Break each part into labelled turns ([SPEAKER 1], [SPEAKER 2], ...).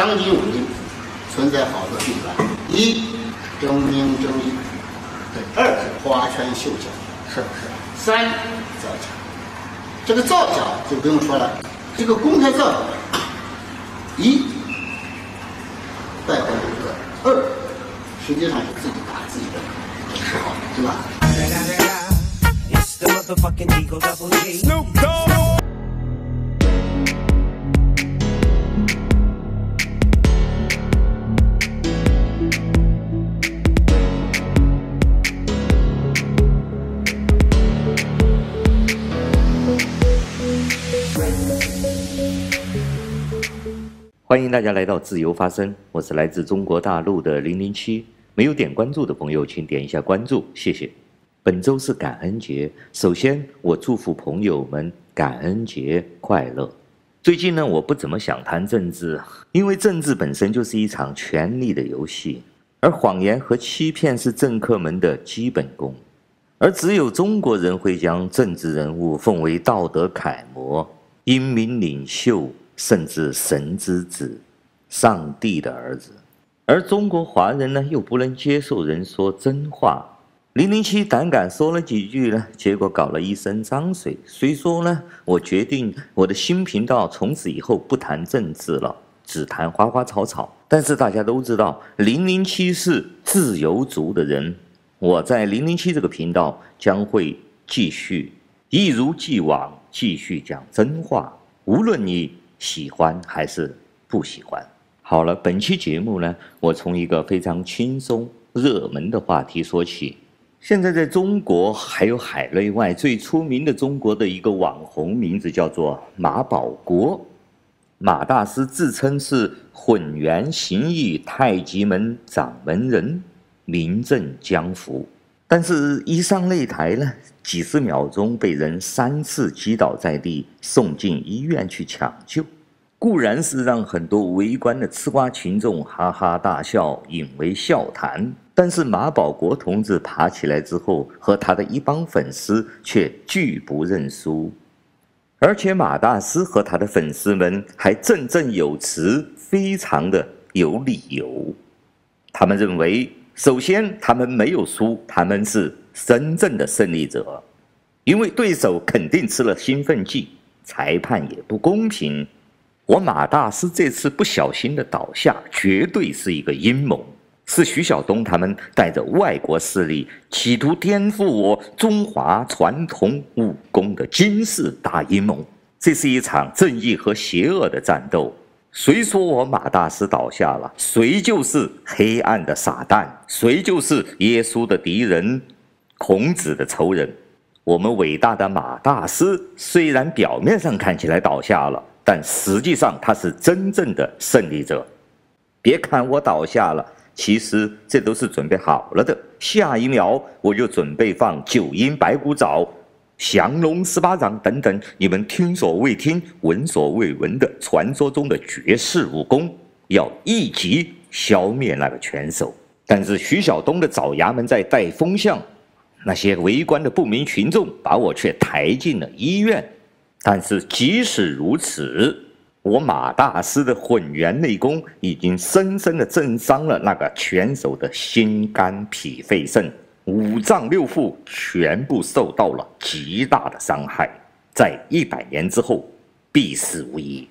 [SPEAKER 1] 当今武林存在好多弊端：一争名争利，对；二是花拳绣脚，是不是？三造假，这个造假就不用说了，这个公开造假，一败坏人格，二实际上是自己打自己的旗号，对吧？
[SPEAKER 2] 欢迎大家来到自由发声，我是来自中国大陆的零零七。没有点关注的朋友，请点一下关注，谢谢。本周是感恩节，首先我祝福朋友们感恩节快乐。最近呢，我不怎么想谈政治，因为政治本身就是一场权力的游戏，而谎言和欺骗是政客们的基本功，而只有中国人会将政治人物奉为道德楷模、英明领袖。甚至神之子，上帝的儿子，而中国华人呢，又不能接受人说真话。零零七胆敢说了几句呢，结果搞了一身脏水。虽说呢，我决定我的新频道从此以后不谈政治了，只谈花花草草。但是大家都知道，零零七是自由族的人，我在零零七这个频道将会继续一如既往继续讲真话，无论你。喜欢还是不喜欢？好了，本期节目呢，我从一个非常轻松、热门的话题说起。现在在中国还有海内外最出名的中国的一个网红，名字叫做马保国。马大师自称是混元形意太极门掌门人，名震江湖。但是，一上擂台呢，几十秒钟被人三次击倒在地，送进医院去抢救，固然是让很多围观的吃瓜群众哈哈大笑，引为笑谈。但是马保国同志爬起来之后，和他的一帮粉丝却拒不认输，而且马大师和他的粉丝们还振振有词，非常的有理由。他们认为。首先，他们没有输，他们是真正的胜利者，因为对手肯定吃了兴奋剂，裁判也不公平。我马大师这次不小心的倒下，绝对是一个阴谋，是徐晓东他们带着外国势力，企图颠覆我中华传统武功的惊世大阴谋。这是一场正义和邪恶的战斗。谁说我马大师倒下了，谁就是黑暗的撒旦，谁就是耶稣的敌人，孔子的仇人。我们伟大的马大师虽然表面上看起来倒下了，但实际上他是真正的胜利者。别看我倒下了，其实这都是准备好了的。下一秒我就准备放九阴白骨爪。降龙十八掌等等，你们听所未听、闻所未闻的传说中的绝世武功，要一击消灭那个拳手。但是徐晓东的爪牙们在带风向，那些围观的不明群众把我却抬进了医院。但是即使如此，我马大师的混元内功已经深深的震伤了那个拳手的心肝脾肺肾。五脏六腑全部受到了极大的伤害，在一百年之后必死无疑。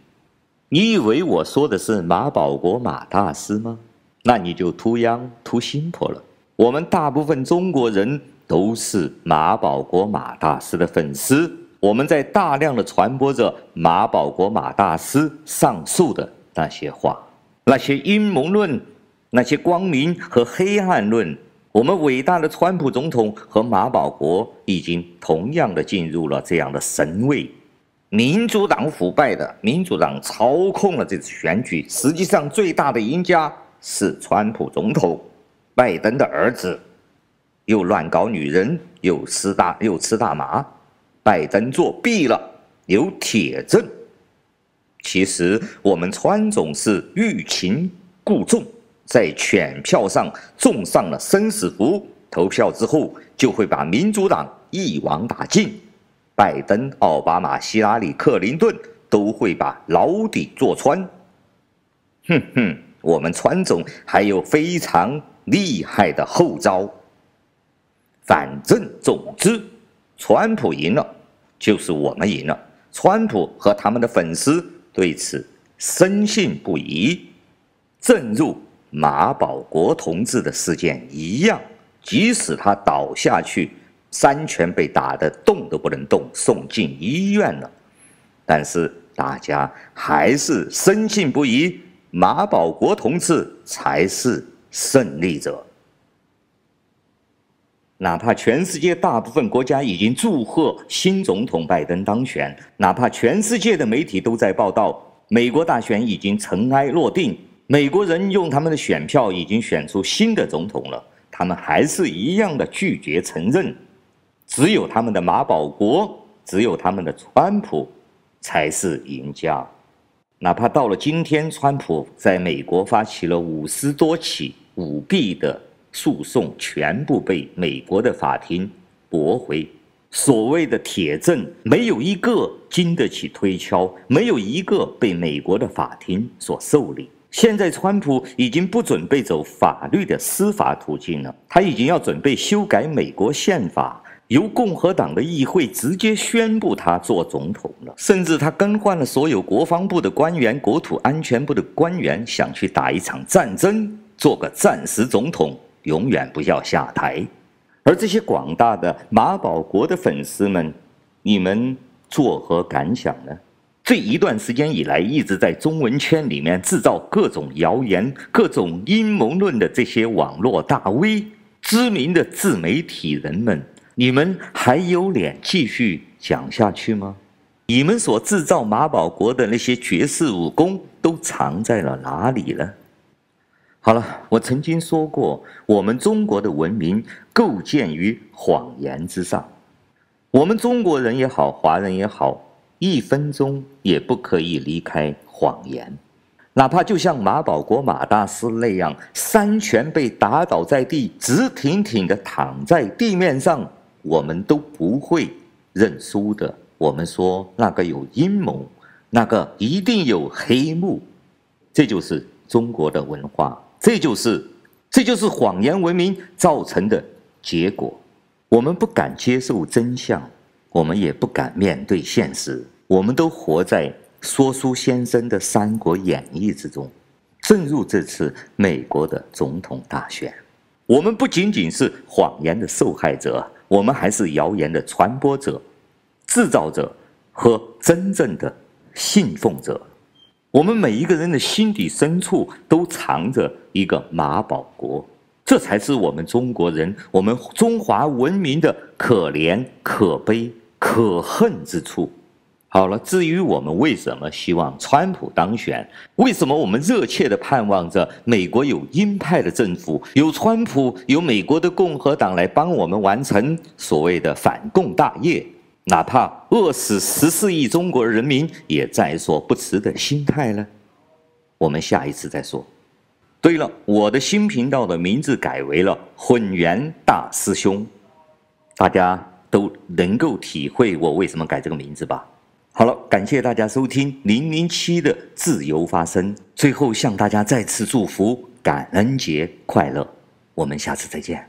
[SPEAKER 2] 你以为我说的是马保国马大师吗？那你就 too young too simple 了。我们大部分中国人都是马保国马大师的粉丝，我们在大量的传播着马保国马大师上述的那些话，那些阴谋论，那些光明和黑暗论。我们伟大的川普总统和马保国已经同样的进入了这样的神位。民主党腐败的，民主党操控了这次选举。实际上，最大的赢家是川普总统，拜登的儿子，又乱搞女人，又吃大又吃大麻。拜登作弊了，有铁证。其实我们川总是欲擒故纵。在选票上中上了生死符，投票之后就会把民主党一网打尽，拜登、奥巴马、希拉里、克林顿都会把牢底坐穿。哼哼，我们川总还有非常厉害的后招。反正总之，川普赢了，就是我们赢了。川普和他们的粉丝对此深信不疑，正如马保国同志的事件一样，即使他倒下去，三拳被打得动都不能动，送进医院了，但是大家还是深信不疑，马保国同志才是胜利者。哪怕全世界大部分国家已经祝贺新总统拜登当选，哪怕全世界的媒体都在报道美国大选已经尘埃落定，美国人用他们的选票已经选出新的总统了，他们还是一样的拒绝承认，只有他们的马保国，只有他们的川普才是赢家。哪怕到了今天，川普在美国发起了五十多起舞弊的。诉讼全部被美国的法庭驳回，所谓的铁证没有一个经得起推敲，没有一个被美国的法庭所受理。现在，川普已经不准备走法律的司法途径了，他已经要准备修改美国宪法，由共和党的议会直接宣布他做总统了。甚至他更换了所有国防部的官员、国土安全部的官员，想去打一场战争，做个暂时总统。永远不要下台，而这些广大的马保国的粉丝们，你们作何感想呢？这一段时间以来，一直在中文圈里面制造各种谣言、各种阴谋论的这些网络大 V、知名的自媒体人们，你们还有脸继续讲下去吗？你们所制造马保国的那些绝世武功，都藏在了哪里呢？好了，我曾经说过，我们中国的文明构建于谎言之上。我们中国人也好，华人也好，一分钟也不可以离开谎言。哪怕就像马保国马大师那样，三拳被打倒在地，直挺挺的躺在地面上，我们都不会认输的。我们说那个有阴谋，那个一定有黑幕，这就是中国的文化。这就是，这就是谎言文明造成的结果。我们不敢接受真相，我们也不敢面对现实。我们都活在说书先生的《三国演义》之中。正如这次美国的总统大选，我们不仅仅是谎言的受害者，我们还是谣言的传播者、制造者和真正的信奉者。我们每一个人的心底深处都藏着一个马保国，这才是我们中国人、我们中华文明的可怜、可悲、可恨之处。好了，至于我们为什么希望川普当选，为什么我们热切的盼望着美国有鹰派的政府，有川普、有美国的共和党来帮我们完成所谓的反共大业。哪怕饿死十四亿中国人民也在所不辞的心态呢？我们下一次再说。对了，我的新频道的名字改为了“混元大师兄”，大家都能够体会我为什么改这个名字吧。好了，感谢大家收听零零七的自由发声。最后向大家再次祝福感恩节快乐，我们下次再见。